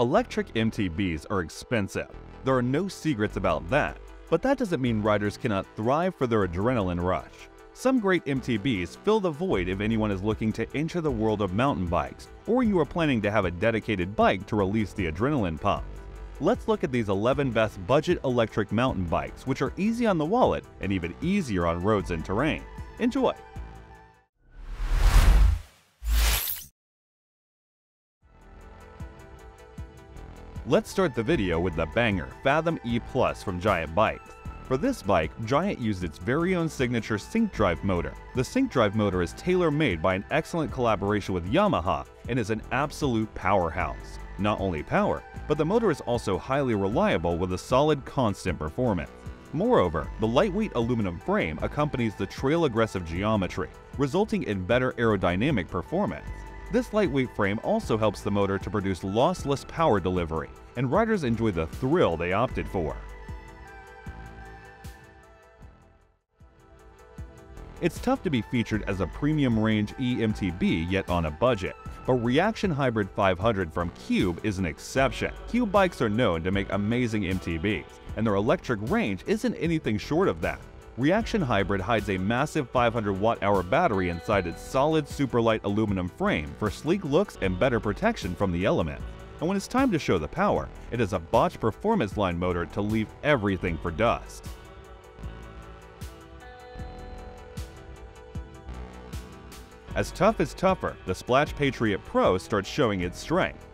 Electric MTBs are expensive. There are no secrets about that, but that doesn't mean riders cannot thrive for their adrenaline rush. Some great MTBs fill the void if anyone is looking to enter the world of mountain bikes, or you are planning to have a dedicated bike to release the adrenaline pump. Let's look at these 11 best budget electric mountain bikes, which are easy on the wallet and even easier on roads and terrain. Enjoy! Let's start the video with the banger Fathom E Plus from Giant Bikes. For this bike, Giant used its very own signature Sync Drive motor. The Sync Drive motor is tailor-made by an excellent collaboration with Yamaha and is an absolute powerhouse. Not only power, but the motor is also highly reliable with a solid constant performance. Moreover, the lightweight aluminum frame accompanies the trail-aggressive geometry, resulting in better aerodynamic performance. This lightweight frame also helps the motor to produce lossless power delivery, and riders enjoy the thrill they opted for. It's tough to be featured as a premium range EMTB yet on a budget, but Reaction Hybrid 500 from Cube is an exception. Cube bikes are known to make amazing MTBs, and their electric range isn't anything short of that. Reaction Hybrid hides a massive 500 watt-hour battery inside its solid superlight aluminum frame for sleek looks and better protection from the elements. And when it's time to show the power, it has a Bosch Performance Line motor to leave everything for dust. As tough as tougher, the Splach Patriot Pro starts showing its strength.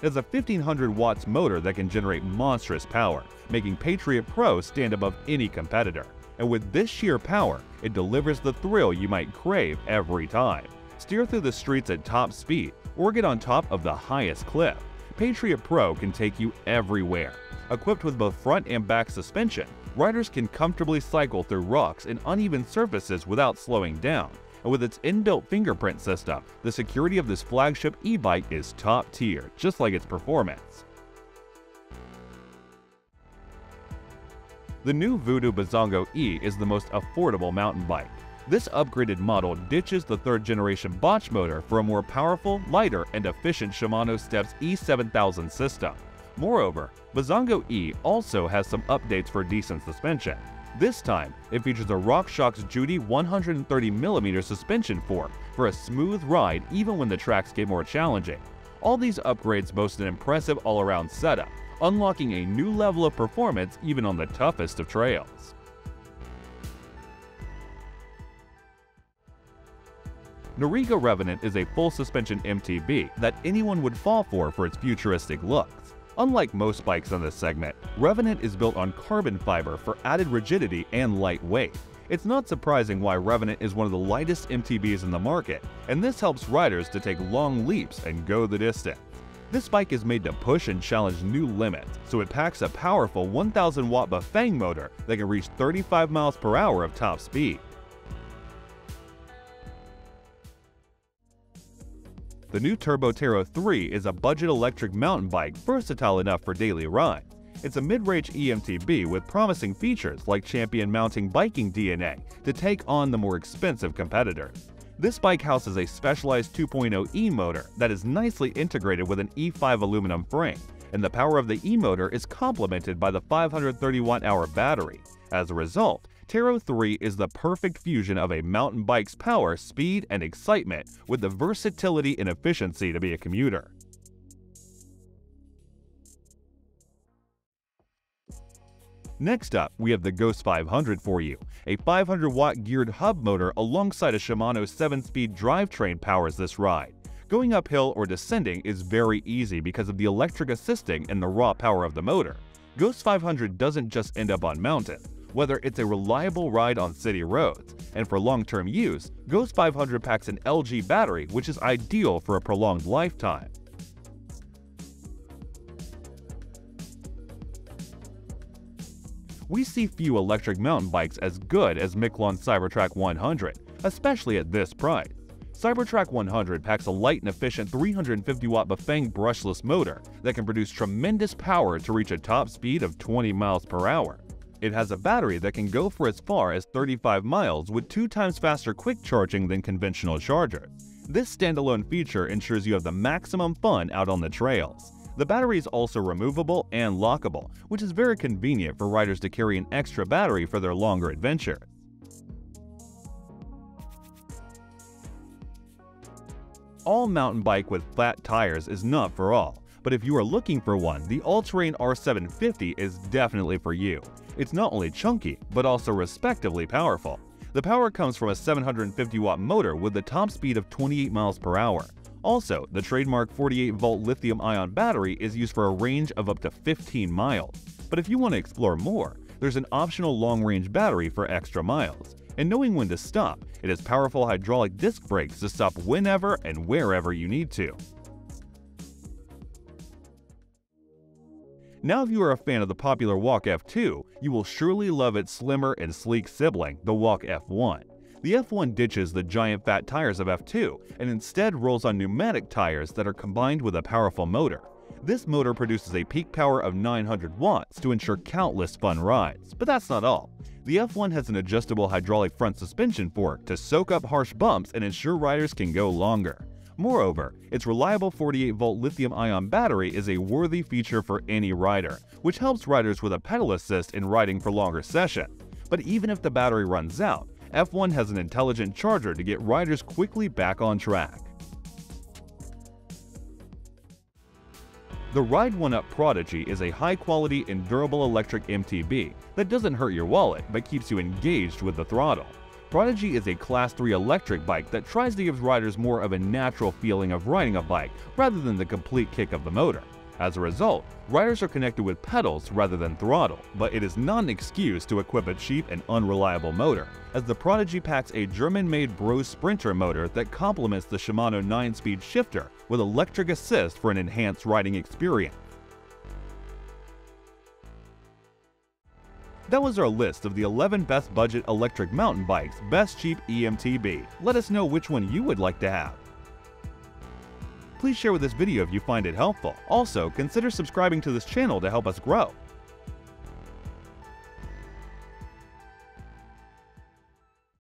It has a 1500 watts motor that can generate monstrous power, making Patriot Pro stand above any competitor and with this sheer power, it delivers the thrill you might crave every time. Steer through the streets at top speed or get on top of the highest cliff. Patriot Pro can take you everywhere. Equipped with both front and back suspension, riders can comfortably cycle through rocks and uneven surfaces without slowing down. And with its inbuilt fingerprint system, the security of this flagship e-bike is top tier, just like its performance. The new Voodoo Bizango E is the most affordable mountain bike. This upgraded model ditches the third generation Bosch motor for a more powerful, lighter, and efficient Shimano Steps E7000 system. Moreover, Bizango E also has some updates for decent suspension. This time, it features a RockShox Judy 130mm suspension fork for a smooth ride even when the tracks get more challenging. All these upgrades boast an impressive all-around setup, unlocking a new level of performance even on the toughest of trails. Nireeka Revenant is a full suspension MTB that anyone would fall for for its futuristic looks. Unlike most bikes on this segment, Revenant is built on carbon fiber for added rigidity and lightweight. It's not surprising why Revenant is one of the lightest MTBs in the market, and this helps riders to take long leaps and go the distance. This bike is made to push and challenge new limits, so it packs a powerful 1000 watt Bafang motor that can reach 35 miles per hour of top speed. The new Turbo Tero 3 is a budget electric mountain bike versatile enough for daily rides. It's a mid-range EMTB with promising features like champion mounting biking DNA to take on the more expensive competitors. This bike houses a specialized 2.0e motor that is nicely integrated with an E5 aluminum frame, and the power of the e-motor is complemented by the 530 watt-hour battery. As a result, Tero 3 is the perfect fusion of a mountain bike's power, speed, and excitement with the versatility and efficiency to be a commuter. Next up, we have the Ghost 500 for you. A 500 watt geared hub motor alongside a Shimano 7-speed drivetrain powers this ride. Going uphill or descending is very easy because of the electric assisting and the raw power of the motor. Ghost 500 doesn't just end up on mountains. Whether it's a reliable ride on city roads, and for long-term use, Ghost 500 packs an LG battery which is ideal for a prolonged lifetime. We see few electric mountain bikes as good as Miclon Cybertrack 100, especially at this price. Cybertrack 100 packs a light and efficient 350 watt Bafang brushless motor that can produce tremendous power to reach a top speed of 20 miles per hour. It has a battery that can go for as far as 35 miles with two times faster quick charging than conventional chargers. This standalone feature ensures you have the maximum fun out on the trails. The battery is also removable and lockable, which is very convenient for riders to carry an extra battery for their longer adventure. All mountain bike with flat tires is not for all, but if you are looking for one, the All-Terrain R750 is definitely for you. It's not only chunky, but also respectively powerful. The power comes from a 750 watt motor with a top speed of 28 miles per hour. Also, the trademark 48 volt lithium ion battery is used for a range of up to 15 miles. But if you want to explore more, there's an optional long range battery for extra miles. And knowing when to stop, it has powerful hydraulic disc brakes to stop whenever and wherever you need to. Now if you are a fan of the popular Wallke F2, you will surely love its slimmer and sleek sibling, the Wallke F1. The F1 ditches the giant fat tires of F2 and instead rolls on pneumatic tires that are combined with a powerful motor. This motor produces a peak power of 900 watts to ensure countless fun rides, but that's not all. The F1 has an adjustable hydraulic front suspension fork to soak up harsh bumps and ensure riders can go longer. Moreover, its reliable 48-volt lithium-ion battery is a worthy feature for any rider, which helps riders with a pedal assist in riding for longer sessions. But even if the battery runs out, F1 has an intelligent charger to get riders quickly back on track. The Ride 1-Up Prodigy is a high-quality and durable electric MTB that doesn't hurt your wallet but keeps you engaged with the throttle. Prodigy is a Class 3 electric bike that tries to give riders more of a natural feeling of riding a bike rather than the complete kick of the motor. As a result, riders are connected with pedals rather than throttle, but it is not an excuse to equip a cheap and unreliable motor, as the Prodigy packs a German-made Brose Sprinter motor that complements the Shimano 9-speed shifter with electric assist for an enhanced riding experience. That was our list of the 11 best budget electric mountain bikes, best cheap EMTB. Let us know which one you would like to have. Please share with this video if you find it helpful. Also, consider subscribing to this channel to help us grow.